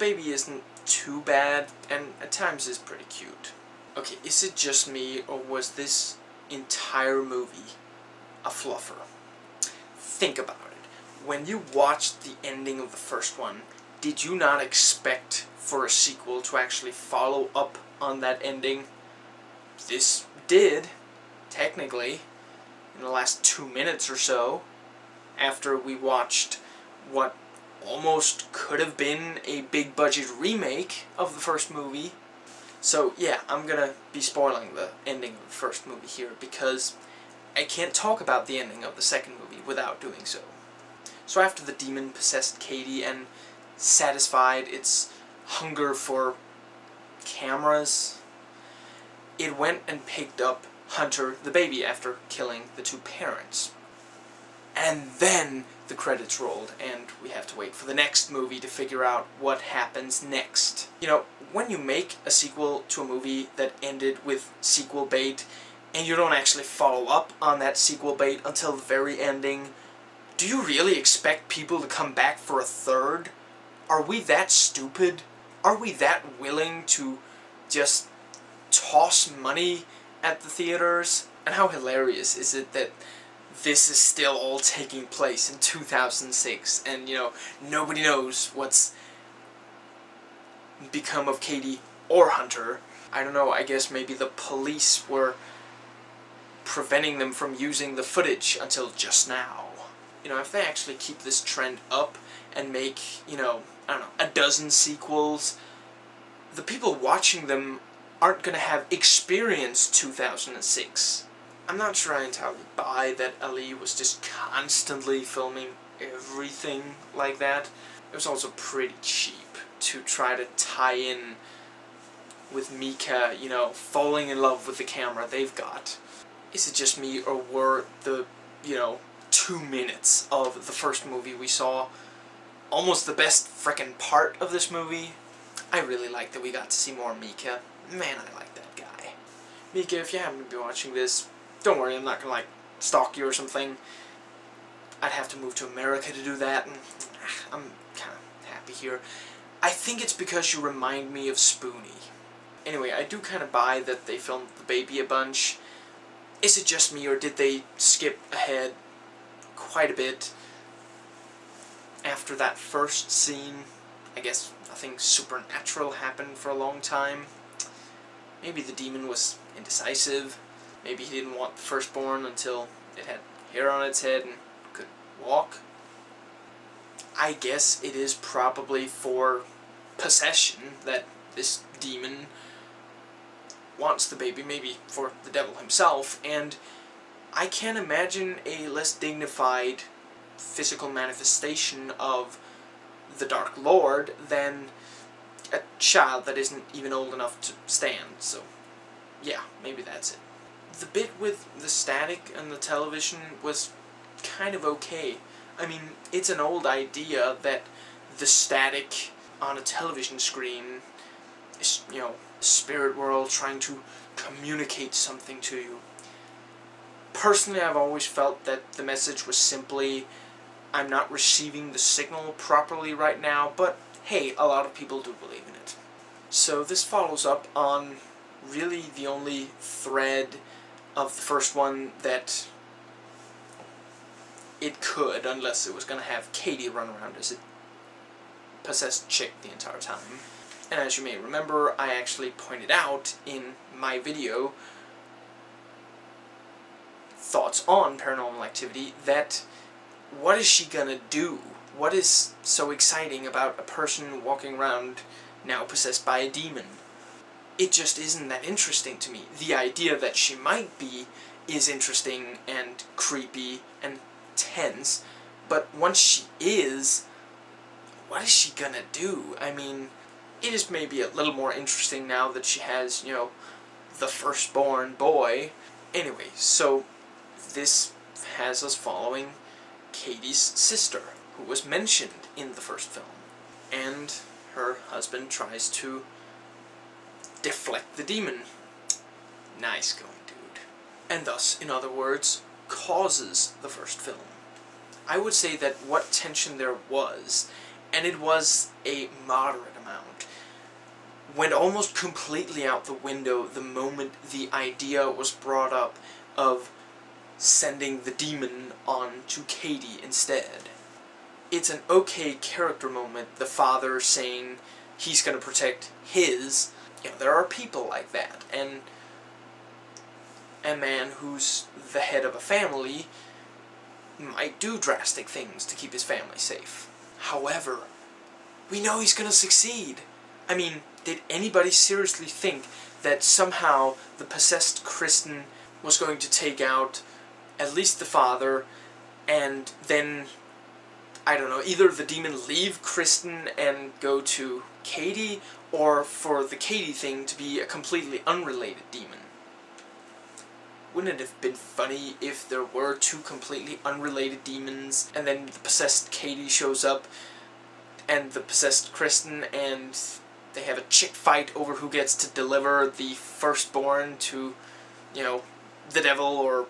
baby isn't too bad, and at times is pretty cute. Okay, is it just me, or was this entire movie a fluffer? Think about it. When you watched the ending of the first one, did you not expect for a sequel to actually follow up on that ending? This did, technically, in the last two minutes or so, after we watched what almost could have been a big budget remake of the first movie. So yeah, I'm gonna be spoiling the ending of the first movie here because I can't talk about the ending of the second movie without doing so. So after the demon possessed Katie and satisfied its hunger for cameras, it went and picked up Hunter the baby after killing the two parents. And then the credits rolled, and we have to wait for the next movie to figure out what happens next. You know, when you make a sequel to a movie that ended with sequel bait, and you don't actually follow up on that sequel bait until the very ending, do you really expect people to come back for a third? Are we that stupid? Are we that willing to just toss money at the theaters? And how hilarious is it that this is still all taking place in 2006 and you know nobody knows what's become of Katie or Hunter. I don't know I guess maybe the police were preventing them from using the footage until just now. You know if they actually keep this trend up and make you know I don't know a dozen sequels the people watching them aren't gonna have experienced 2006 I'm not sure I entirely buy that Ali was just constantly filming everything like that. It was also pretty cheap to try to tie in with Micah, you know, falling in love with the camera they've got. Is it just me, or were the, you know, two minutes of the first movie we saw almost the best frickin' part of this movie? I really like that we got to see more Micah. Man, I like that guy. Micah, if you happen to be watching this, don't worry, I'm not gonna like stalk you or something. I'd have to move to America to do that, and ah, I'm kind of happy here. I think it's because you remind me of Spoonie. Anyway, I do kind of buy that they filmed the baby a bunch. Is it just me, or did they skip ahead quite a bit after that first scene? I guess nothing supernatural happened for a long time. Maybe the demon was indecisive. Maybe he didn't want the firstborn until it had hair on its head and could walk. I guess it is probably for possession that this demon wants the baby, maybe for the devil himself, and I can't imagine a less dignified physical manifestation of the Dark Lord than a child that isn't even old enough to stand, so yeah, maybe that's it the bit with the static and the television was kind of okay. I mean, it's an old idea that the static on a television screen is, you know, spirit world trying to communicate something to you. Personally, I've always felt that the message was simply, I'm not receiving the signal properly right now, but hey, a lot of people do believe in it. So this follows up on really the only thread of the first one that it could, unless it was going to have Katie run around as a possessed chick the entire time. And as you may remember, I actually pointed out in my video thoughts on paranormal activity that what is she gonna do? What is so exciting about a person walking around now possessed by a demon? It just isn't that interesting to me. The idea that she might be is interesting and creepy and tense, but once she is, what is she gonna do? I mean, it is maybe a little more interesting now that she has, you know, the firstborn boy. Anyway, so this has us following Katie's sister, who was mentioned in the first film. And her husband tries to deflect the demon. Nice going, dude. And thus, in other words, causes the first film. I would say that what tension there was, and it was a moderate amount. Went almost completely out the window the moment the idea was brought up of sending the demon on to Katie instead. It's an okay character moment, the father saying he's going to protect his. You know, there are people like that, and a man who's the head of a family might do drastic things to keep his family safe. However, we know he's gonna succeed. I mean, did anybody seriously think that somehow the possessed Kristen was going to take out at least the father and then I don't know, either the demon leave Kristen and go to Katie, or for the Katie thing to be a completely unrelated demon. Wouldn't it have been funny if there were two completely unrelated demons, and then the possessed Katie shows up, and the possessed Kristen, and they have a chick fight over who gets to deliver the firstborn to, you know, the devil, or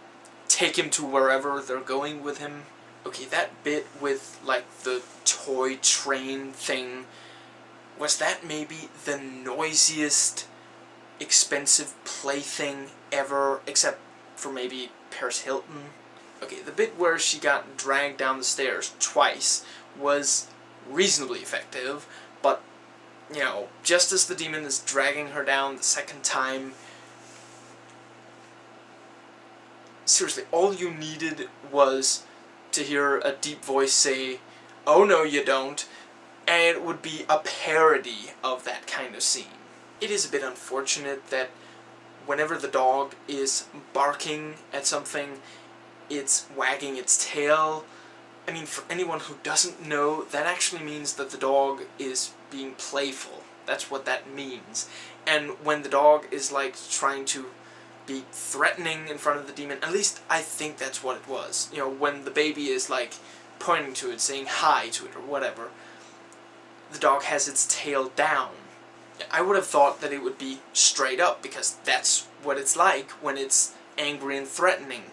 take him to wherever they're going with him? Okay, that bit with, like, the toy train thing, was that maybe the noisiest expensive plaything ever, except for maybe Paris Hilton. Okay, the bit where she got dragged down the stairs twice was reasonably effective, but, you know, just as the demon is dragging her down the second time, seriously, all you needed was to hear a deep voice say, oh no you don't, and it would be a parody of that kind of scene. It is a bit unfortunate that whenever the dog is barking at something, it's wagging its tail. I mean, for anyone who doesn't know, that actually means that the dog is being playful. That's what that means. And when the dog is, like, trying to be threatening in front of the demon, at least I think that's what it was. You know, when the baby is, like, pointing to it, saying hi to it, or whatever, the dog has its tail down I would have thought that it would be straight up because that's what it's like when it's angry and threatening.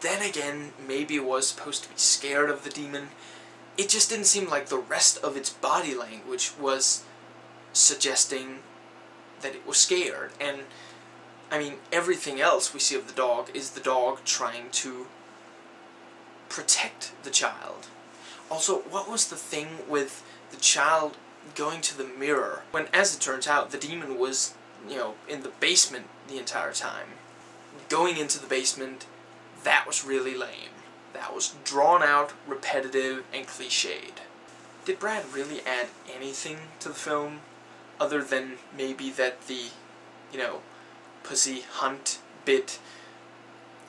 Then again, maybe it was supposed to be scared of the demon. It just didn't seem like the rest of its body language was suggesting that it was scared. And, I mean, everything else we see of the dog is the dog trying to protect the child. Also, what was the thing with the child going to the mirror, when as it turns out, the demon was, you know, in the basement the entire time. Going into the basement, that was really lame. That was drawn out, repetitive, and cliched. Did Brad really add anything to the film, other than maybe that the, you know, pussy hunt bit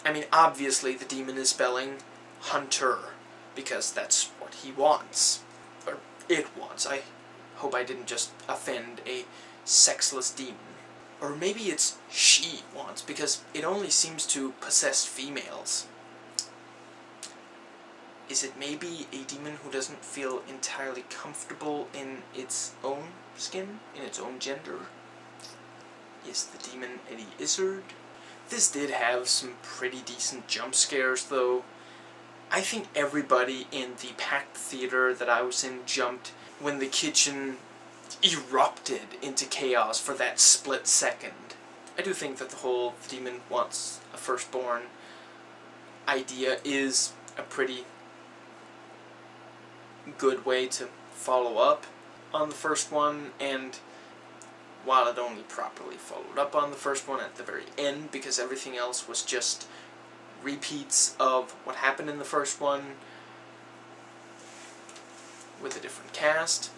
I mean, obviously the demon is spelling hunter, because that's what he wants. Or it wants. I hope I didn't just offend a sexless demon. Or maybe it's she wants, because it only seems to possess females. Is it maybe a demon who doesn't feel entirely comfortable in its own skin, in its own gender? Is the demon Eddie Izzard? This did have some pretty decent jump scares, though. I think everybody in the packed theater that I was in jumped when the kitchen erupted into chaos for that split second. I do think that the whole demon wants a firstborn idea is a pretty good way to follow up on the first one, and while it only properly followed up on the first one at the very end, because everything else was just repeats of what happened in the first one with a different cast,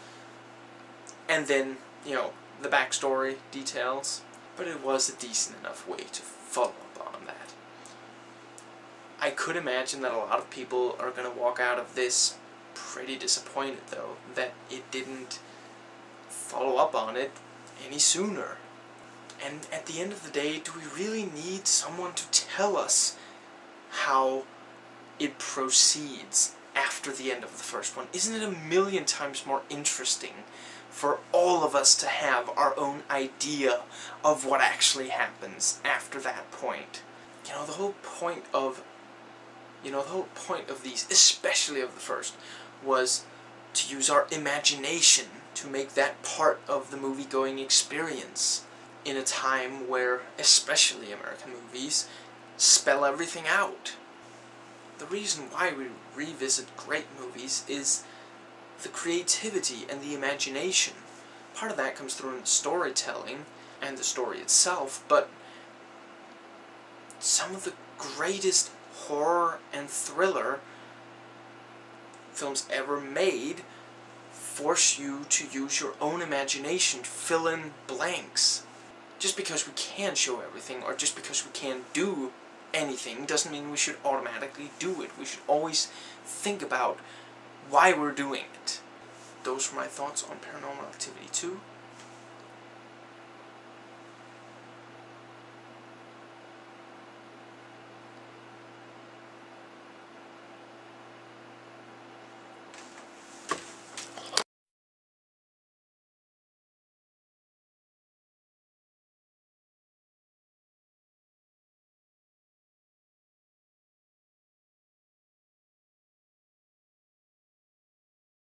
and then, you know, the backstory details, but it was a decent enough way to follow up on that. I could imagine that a lot of people are going to walk out of this pretty disappointed, though, that it didn't follow up on it any sooner. And at the end of the day, do we really need someone to tell us how it proceeds after the end of the first one? Isn't it a million times more interesting for all of us to have our own idea of what actually happens after that point. You know, the whole point of, you know, the whole point of these, especially of the first, was to use our imagination to make that part of the movie going experience in a time where, especially American movies, spell everything out. The reason why we revisit great movies is the creativity and the imagination. Part of that comes through in storytelling and the story itself, but some of the greatest horror and thriller films ever made force you to use your own imagination to fill in blanks. Just because we can show everything, or just because we can do anything, doesn't mean we should automatically do it. We should always think about why we're doing it. Those were my thoughts on Paranormal Activity 2.